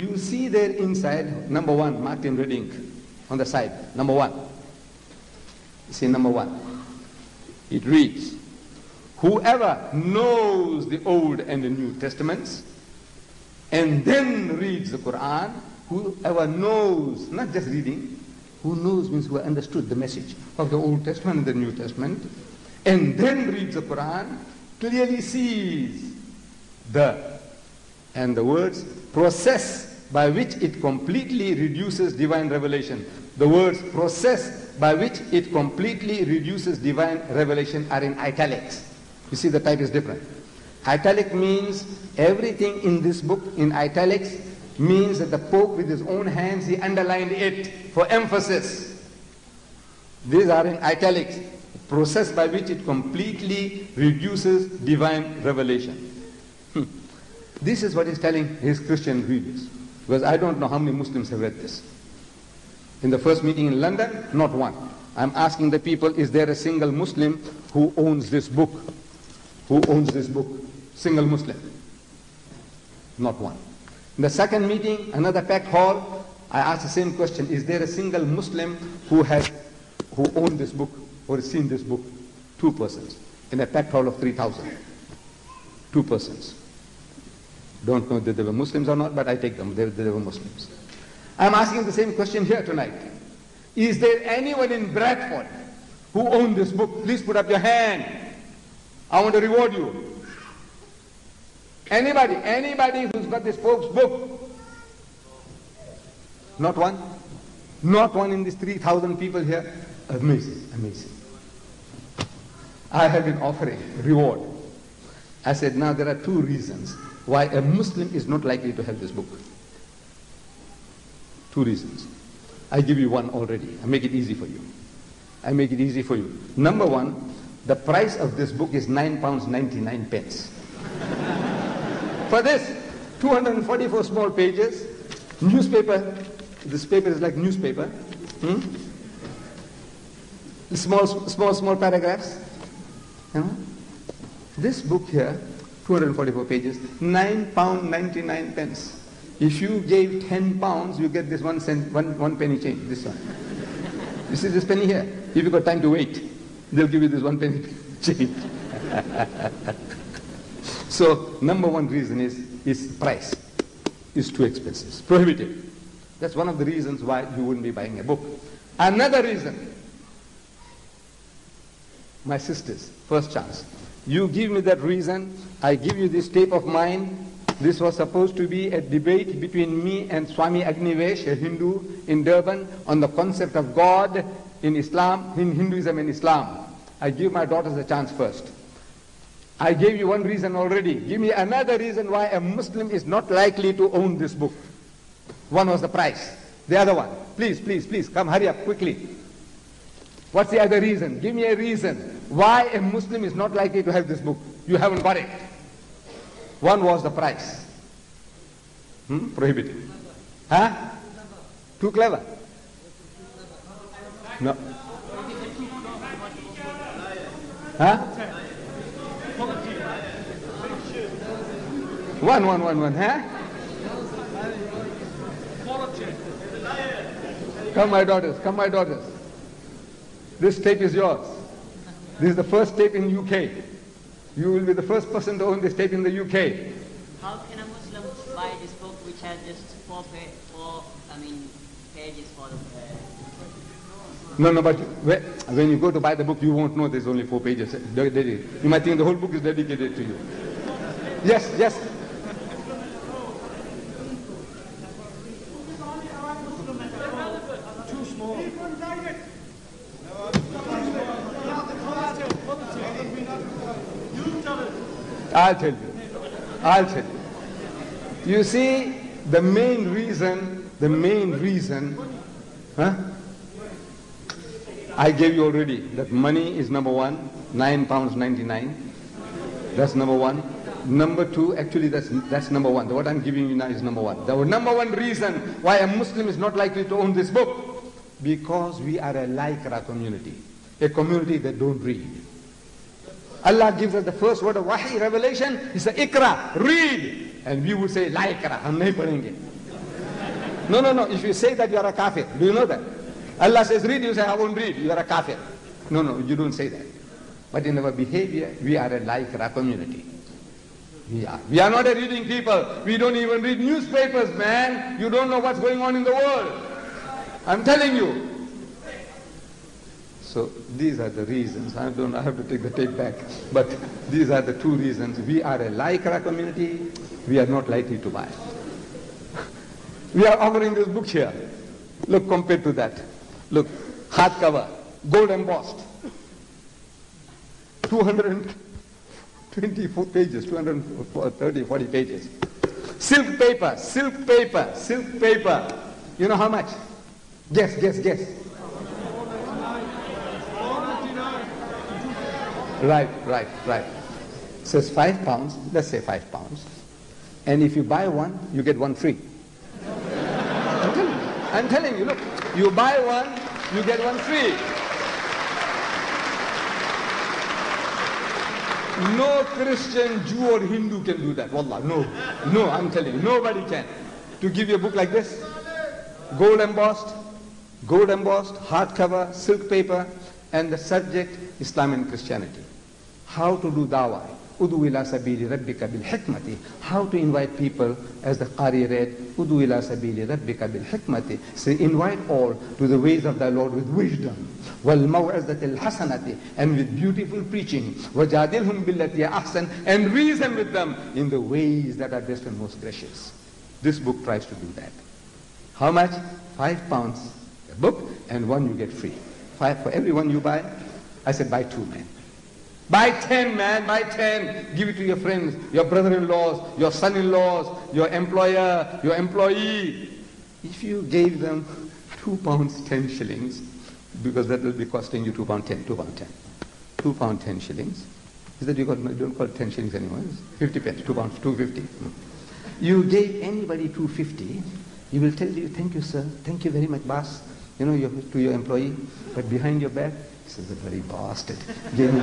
You see there inside, number one, marked in red ink on the side, number one. You see number one. It reads, Whoever knows the Old and the New Testaments and then reads the Quran, whoever knows, not just reading, who knows means who understood the message of the Old Testament and the New Testament, and then reads the Quran, clearly sees the, and the words, process by which it completely reduces divine revelation. The words process by which it completely reduces divine revelation are in italics. You see the type is different. Italic means everything in this book in italics means that the Pope with his own hands he underlined it for emphasis. These are in italics, process by which it completely reduces divine revelation. Hmm. This is what he's telling his Christian readers. Because I don't know how many Muslims have read this. In the first meeting in London, not one. I'm asking the people, is there a single Muslim who owns this book? Who owns this book? Single Muslim. Not one. In the second meeting, another packed hall, I asked the same question, is there a single Muslim who has, who owned this book or has seen this book? Two persons. In a packed hall of 3,000. Two persons. Don't know that they were Muslims or not, but I take them. They, they were Muslims. I'm asking the same question here tonight. Is there anyone in Bradford who owned this book? Please put up your hand. I want to reward you. Anybody, anybody who's got this book? Not one? Not one in these 3,000 people here? Amazing, amazing. I have been offering reward. I said, now there are two reasons why a Muslim is not likely to have this book. Two reasons. I give you one already. I make it easy for you. I make it easy for you. Number one, the price of this book is nine pounds ninety-nine pence. for this, 244 small pages, newspaper. This paper is like newspaper. Hmm? Small, small, small paragraphs. You know? This book here 244 pages, 9 pound 99 pence. If you gave 10 pounds, you get this one, cent, one, one penny change, this one. You see this penny here? If you got time to wait, they'll give you this one penny change. so number one reason is, is price. Is too expensive. Prohibitive. That's one of the reasons why you wouldn't be buying a book. Another reason, my sisters, first chance. You give me that reason, I give you this tape of mine. This was supposed to be a debate between me and Swami Agnivesh, a Hindu in Durban, on the concept of God in Islam, in Hinduism and Islam. I give my daughters a chance first. I gave you one reason already. Give me another reason why a Muslim is not likely to own this book. One was the price. The other one. Please, please, please, come hurry up quickly. What's the other reason? Give me a reason why a Muslim is not likely to have this book. You haven't got it. One was the price. Hmm? Prohibited. Huh? Too clever. No. Huh? One, one, one, one, huh? Come, my daughters, come, my daughters. This tape is yours. This is the first tape in UK. You will be the first person to own this tape in the UK. How can a Muslim buy this book which has just four, pa- four I mean, pages for the... Uh, No, no, but when when you go to buy the book, you won't know there's only four pages. You might think the whole book is dedicated to you. Yes, yes. I'll tell you. I'll tell you. You see, the main reason, the main reason, huh? I gave you already that money is number one, nine pounds ninety-nine. That's number one. Number two, actually that's that's number one. What I'm giving you now is number one. The number one reason why a Muslim is not likely to own this book, because we are a laikra community, a community that don't read. Allah gives us the first word of wahi, revelation. He said, ikra, read. And we would say, laikra, hum nahi. No, no, no. If you say that, you are a kafir. Do you know that? Allah says, read, you say, I won't read. You are a kafir. No, no, you don't say that. But in our behavior, we are a Laikra community. We are. We are not a reading people. We don't even read newspapers, man. You don't know what's going on in the world. I'm telling you. So these are the reasons. I don't I have to take the tape back. But these are the two reasons. We are a Laikra community. We are not likely to buy. we are offering this book here. Look, compared to that. Look, hardcover, gold embossed. 224 pages, 230, 40 pages. Silk paper, silk paper, silk paper. You know how much? Guess, guess, guess. Right, right, right. Says five pounds, let's say five pounds. And if you buy one, you get one free. I'm telling you, I'm telling you, look, you buy one, you get one free. No Christian, Jew or Hindu can do that. Wallah, no. No, I'm telling you, nobody can. To give you a book like this, gold embossed, gold embossed, hardcover, silk paper, and the subject, Islam and Christianity. How to do dawah. Udu ila sabili rabbika bil hikmati. How to invite people, as the Qari read, Udu ila sabili rabbika bil hikmati. Say, invite all to the ways of thy Lord with wisdom. Wal maw'izati al hasanati. And with beautiful preaching. Wajadilhum billati ahsan. And reason with them in the ways that are best and most gracious. This book tries to do that. How much? Five pounds a book, and one you get free. Five for every one you buy. I said, buy two, man. Buy ten, man, buy ten. Give it to your friends, your brother-in-laws, your son-in-laws, your employer, your employee. If you gave them two pounds ten shillings, because that will be costing you two pound ten, two pound ten. Two pound ten shillings. Is that you, got, you don't call it ten shillings anymore? It's fifty pence, two pounds, two fifty. You gave anybody two fifty, he will tell you, thank you, sir, thank you very much, boss, you know, your, to your employee. But behind your back, he says, the very bastard. Gave me,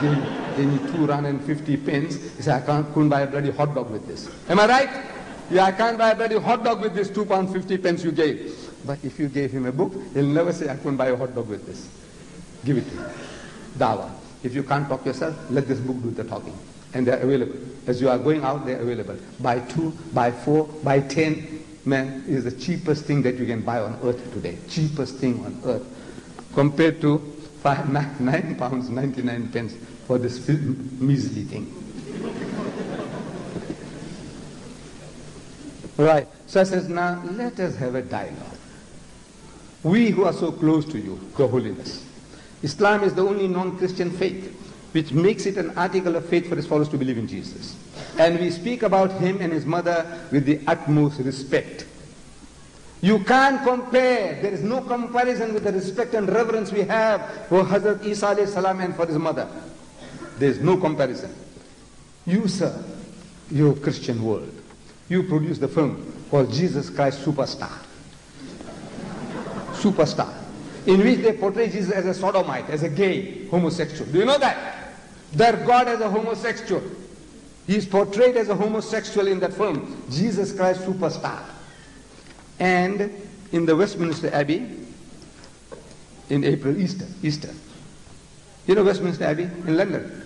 gave, me, gave me two rand and fifty pence. He said, I can't, couldn't buy a bloody hot dog with this. Am I right? Yeah, I can't buy a bloody hot dog with this two pound fifty pence you gave. But if you gave him a book, he'll never say, I couldn't buy a hot dog with this. Give it to him. Dawa. If you can't talk yourself, let this book do the talking. And they're available. As you are going out, they're available. Buy two, buy four, buy ten. Man, is the cheapest thing that you can buy on earth today. Cheapest thing on earth. Compared to five, nine, nine pounds, 99 pence for this measly thing. right. So I says, now let us have a dialogue. We who are so close to you, Your Holiness. Islam is the only non-Christian faith which makes it an article of faith for its followers to believe in Jesus. And we speak about him and his mother with the utmost respect. You can't compare. There is no comparison with the respect and reverence we have for Hazrat Isa salam and for his mother. There is no comparison. You, sir, your Christian world, you produce the film called Jesus Christ Superstar. Superstar. In which they portray Jesus as a sodomite, as a gay, homosexual. Do you know that? Their God as a homosexual. He is portrayed as a homosexual in that film, Jesus Christ Superstar. And in the Westminster Abbey, in April, Easter, Easter. You know Westminster Abbey in London?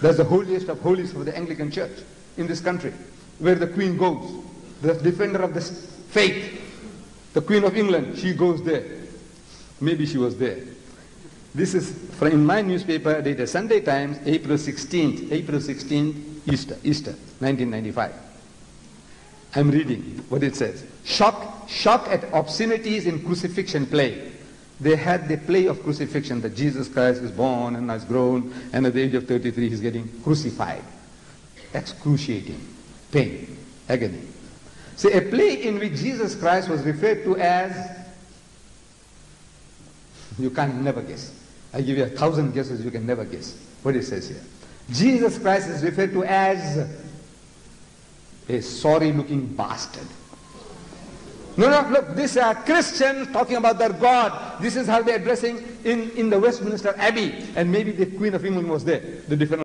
That's the holiest of holies for the Anglican Church in this country, where the Queen goes, the defender of the faith, the Queen of England, she goes there. Maybe she was there. This is from in my newspaper dated Sunday Times, April 16th, April 16th, Easter, Easter, 1995. I'm reading what it says. Shock, shock at obscenities in crucifixion play. They had the play of crucifixion that Jesus Christ is born and has grown, and at the age of 33 he's getting crucified. Excruciating, pain, agony. See, a play in which Jesus Christ was referred to as, you can never guess. I give you a thousand guesses, you can never guess what it says here. Jesus Christ is referred to as a sorry looking bastard. No, no, look, these are uh, Christians talking about their God. This is how they're addressing in, in the Westminster Abbey. And maybe the Queen of England was there, the different